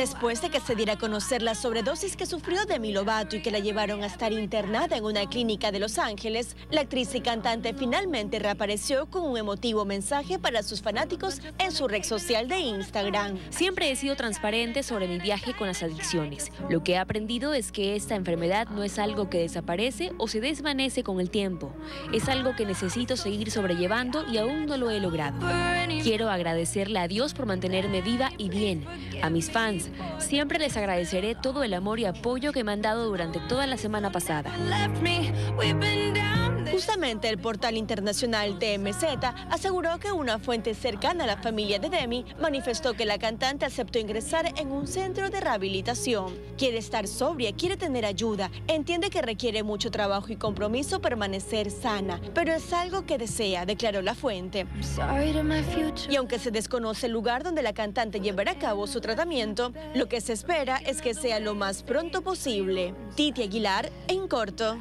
Después de que se diera a conocer la sobredosis que sufrió Demi Lovato y que la llevaron a estar internada en una clínica de Los Ángeles, la actriz y cantante finalmente reapareció con un emotivo mensaje para sus fanáticos en su red social de Instagram. Siempre he sido transparente sobre mi viaje con las adicciones. Lo que he aprendido es que esta enfermedad no es algo que desaparece o se desvanece con el tiempo. Es algo que necesito seguir sobrellevando y aún no lo he logrado. Quiero agradecerle a Dios por mantenerme viva y bien. A mis fans, siempre les agradeceré todo el amor y apoyo que me han dado durante toda la semana pasada. Justamente el portal internacional TMZ aseguró que una fuente cercana a la familia de Demi manifestó que la cantante aceptó ingresar en un centro de rehabilitación. Quiere estar sobria, quiere tener ayuda, entiende que requiere mucho trabajo y compromiso permanecer sana, pero es algo que desea, declaró la fuente. Y aunque se desconoce el lugar donde la cantante llevará a cabo su tratamiento, lo que se espera es que sea lo más pronto posible. Titi Aguilar, en corto.